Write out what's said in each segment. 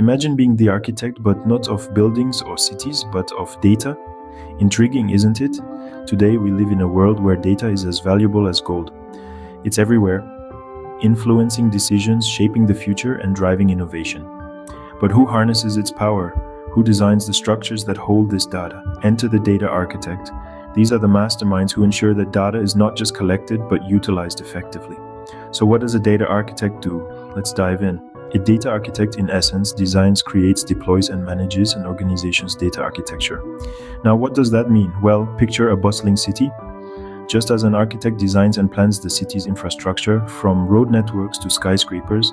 Imagine being the architect, but not of buildings or cities, but of data. Intriguing, isn't it? Today, we live in a world where data is as valuable as gold. It's everywhere, influencing decisions, shaping the future, and driving innovation. But who harnesses its power? Who designs the structures that hold this data? Enter the data architect. These are the masterminds who ensure that data is not just collected but utilized effectively. So, what does a data architect do? Let's dive in. A data architect, in essence, designs, creates, deploys, and manages an organization's data architecture. Now, what does that mean? Well, picture a bustling city. Just as an architect designs and plans the city's infrastructure, from road networks to skyscrapers,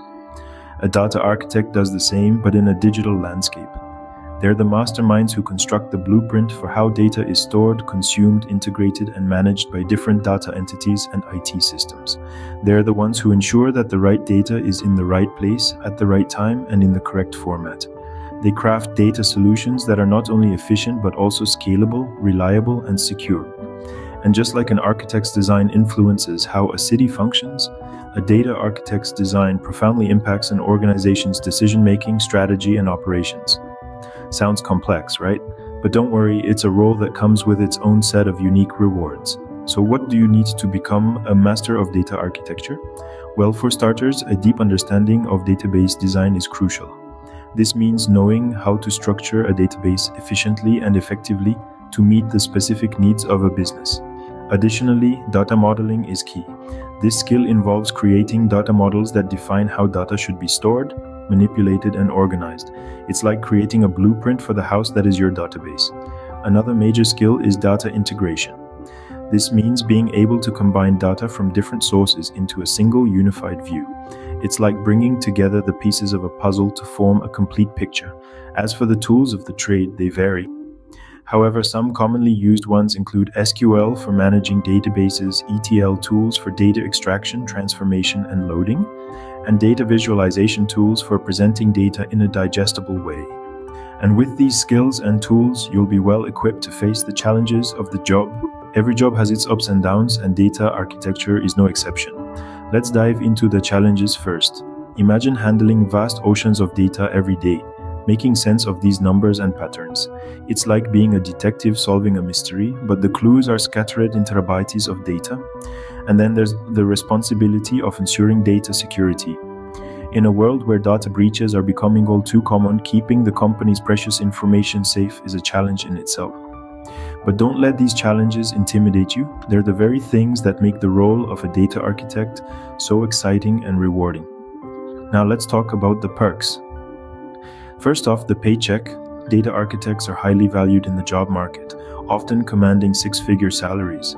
a data architect does the same, but in a digital landscape. They're the masterminds who construct the blueprint for how data is stored, consumed, integrated, and managed by different data entities and IT systems. They're the ones who ensure that the right data is in the right place, at the right time, and in the correct format. They craft data solutions that are not only efficient but also scalable, reliable, and secure. And just like an architect's design influences how a city functions, a data architect's design profoundly impacts an organization's decision making, strategy, and operations. Sounds complex, right? But don't worry, it's a role that comes with its own set of unique rewards. So, what do you need to become a master of data architecture? Well, for starters, a deep understanding of database design is crucial. This means knowing how to structure a database efficiently and effectively to meet the specific needs of a business. Additionally, data modeling is key. This skill involves creating data models that define how data should be stored, manipulated, and organized. It's like creating a blueprint for the house that is your database. Another major skill is data integration. This means being able to combine data from different sources into a single unified view. It's like bringing together the pieces of a puzzle to form a complete picture. As for the tools of the trade, they vary. However, some commonly used ones include SQL for managing databases, ETL tools for data extraction, transformation, and loading, and data visualization tools for presenting data in a digestible way. And with these skills and tools, you'll be well equipped to face the challenges of the job. Every job has its ups and downs, and data architecture is no exception. Let's dive into the challenges first. Imagine handling vast oceans of data every day, making sense of these numbers and patterns. It's like being a detective solving a mystery, but the clues are scattered in terabytes of data. And then there's the responsibility of ensuring data security. In a world where data breaches are becoming all too common, keeping the company's precious information safe is a challenge in itself. But don't let these challenges intimidate you. They're the very things that make the role of a data architect so exciting and rewarding. Now let's talk about the perks. First off, the paycheck. Data architects are highly valued in the job market, often commanding six figure salaries.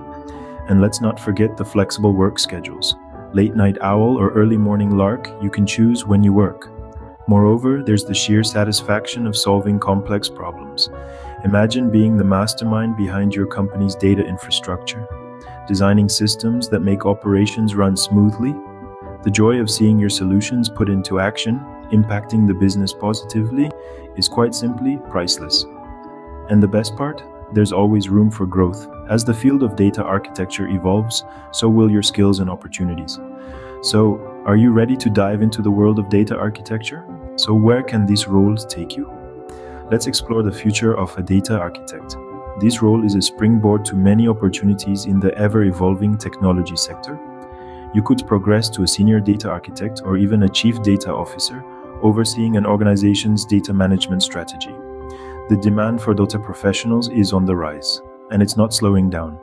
And let's not forget the flexible work schedules. Late night owl or early morning lark, you can choose when you work. Moreover, there's the sheer satisfaction of solving complex problems. Imagine being the mastermind behind your company's data infrastructure, designing systems that make operations run smoothly. The joy of seeing your solutions put into action, impacting the business positively, is quite simply priceless. And the best part? There's always room for growth. As the field of data architecture evolves, so will your skills and opportunities. So, are you ready to dive into the world of data architecture? So, where can these roles take you? Let's explore the future of a data architect. This role is a springboard to many opportunities in the ever evolving technology sector. You could progress to a senior data architect or even a chief data officer, overseeing an organization's data management strategy. The demand for data professionals is on the rise, and it's not slowing down.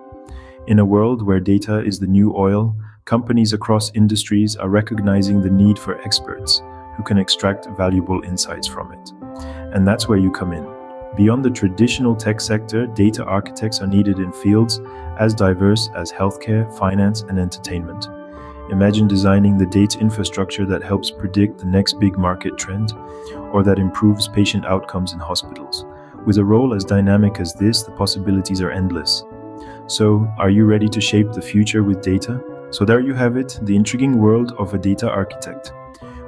In a world where data is the new oil, companies across industries are recognizing the need for experts who can extract valuable insights from it. And that's where you come in. Beyond the traditional tech sector, data architects are needed in fields as diverse as healthcare, finance, and entertainment. Imagine designing the data infrastructure that helps predict the next big market trend or that improves patient outcomes in hospitals. With a role as dynamic as this, the possibilities are endless. So, are you ready to shape the future with data? So, there you have it the intriguing world of a data architect.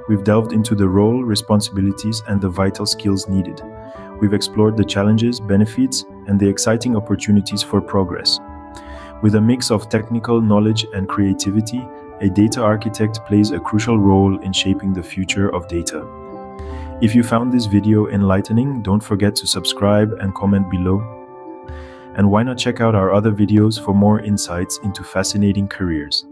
We've delved into the role, responsibilities, and the vital skills needed. We've explored the challenges, benefits, and the exciting opportunities for progress. With a mix of technical knowledge and creativity, a data architect plays a crucial role in shaping the future of data. If you found this video enlightening, don't forget to subscribe and comment below. And why not check out our other videos for more insights into fascinating careers?